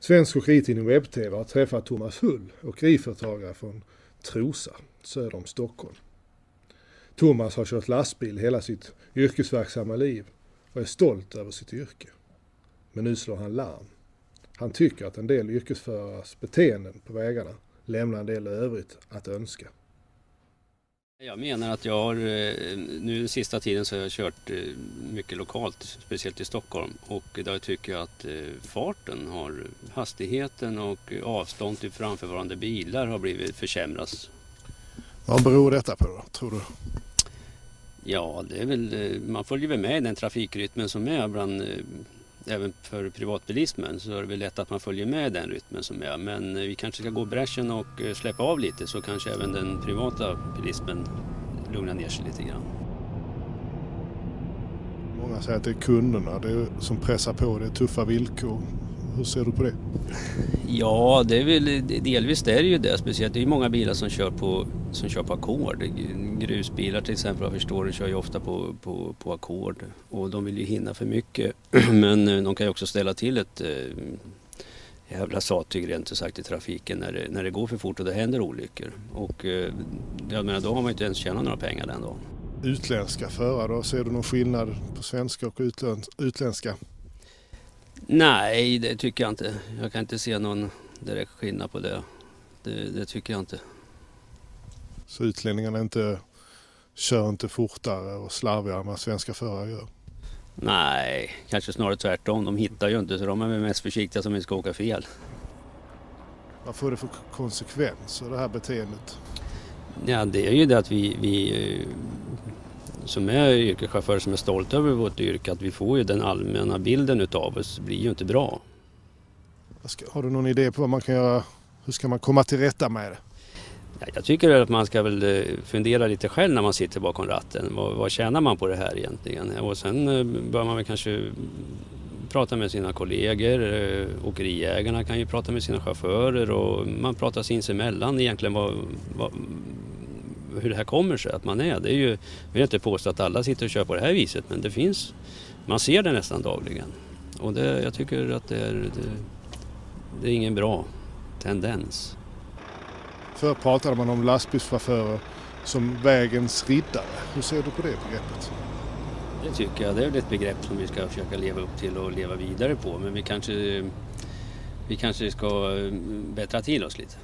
Svensk Åkeritidning Webb-TV har träffat Thomas Hull, åkeriföretagare från Trosa söder om Stockholm. Thomas har kört lastbil hela sitt yrkesverksamma liv och är stolt över sitt yrke. Men nu slår han larm. Han tycker att en del yrkesförares beteenden på vägarna lämnar en del övrigt att önska. Jag menar att jag har, eh, nu den sista tiden så har jag kört eh, mycket lokalt, speciellt i Stockholm. Och där tycker jag att eh, farten har, hastigheten och avstånd till framförvarande bilar har blivit försämras. Vad beror detta på då, tror du? Ja, det är väl, man följer väl med i den trafikrytmen som är bland även för privatbilismen så är det väl lätt att man följer med den rytmen som är. Men vi kanske ska gå bräschen och eh, släppa av lite så kanske även den privata bilismen lugnar ner sig lite grann. Många säger att det är kunderna det är som pressar på, det är tuffa villkor. Hur ser du på det? Ja, det är väl, delvis det är det ju det. Speciellt det är många bilar som kör på, som kör på ackord. Grusbilar till exempel, jag förstår, kör ju ofta på, på, på ackord. Och de vill ju hinna för mycket. Men eh, de kan ju också ställa till ett eh, jävla sattyg rent ut sagt i trafiken när det, när det går för fort och det händer olyckor. Och eh, jag menar, då har man ju inte ens tjänat några pengar den dagen. Utländska förare då? Ser du någon skillnad på svenska och utländska? Nej, det tycker jag inte. Jag kan inte se någon direkt skillnad på det. Det, det tycker jag inte. Så utlänningarna inte, kör inte fortare och slarvigare än vad svenska förare gör? Nej, kanske snarare tvärtom. De hittar ju inte så de är väl mest försiktiga som inte ska åka fel. Vad får det för konsekvenser det här beteendet? Ja, det är ju det att vi, vi som är yrkeschaufförer som är stolta över vårt yrke att vi får ju den allmänna bilden utav oss blir ju inte bra. Har du någon idé på vad man kan göra? Hur ska man komma till rätta med det? Jag tycker att man ska väl eh, fundera lite själv när man sitter bakom ratten. Vad, vad tjänar man på det här egentligen? Och sen eh, bör man väl kanske prata med sina kollegor. Eh, åkeriägarna kan ju prata med sina chaufförer och man pratar sinsemellan egentligen vad, vad, hur det här kommer sig att man är. Det är ju, jag vill inte påstå att alla sitter och kör på det här viset men det finns, man ser det nästan dagligen. Och det, jag tycker att det är, det, det är ingen bra tendens. Förr pratade man om lastbilschaufförer som vägens riddare. Hur ser du på det begreppet? Det tycker jag. Det är ett begrepp som vi ska försöka leva upp till och leva vidare på. Men vi kanske, vi kanske ska bättra till oss lite.